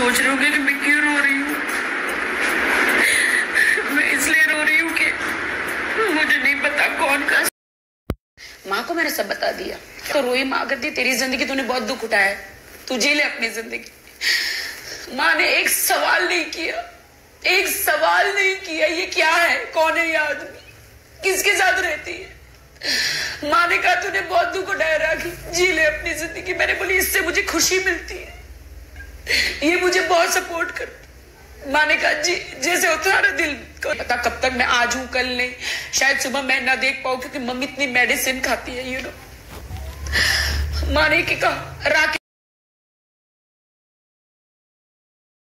सोच रहे होंगे कि मैं क्यों रो रही हूँ? मैं इसलिए रो रही हूँ कि मुझे नहीं पता कौन का माँ को मैंने सब बता दिया। तो रोई माँ करती तेरी ज़िंदगी तूने बहुत दुख उठाया है। तू ले अपनी ज़िंदगी। माँ ने एक सवाल नहीं किया। एक सवाल नहीं किया, ये क्या है? कौन है ये आदमी? किसके साथ रहती है? माँ ने कहा, तूने बहुत दुख उठाया राखी। जी ले अपनी ज़िंदगी। मैंने बोली, इससे मुझे खुशी मिलती ये मुझे बहुत सपोर्ट कर माने कहा जी, जैसे होता है दिल को, पता कब तक मैं आज हूँ, कल नहीं। शायद सुबह मैं ना देख पाऊ, क्योंकि मम्मी इतनी मेडिसिन खाती है यू नो माने की कहा राखी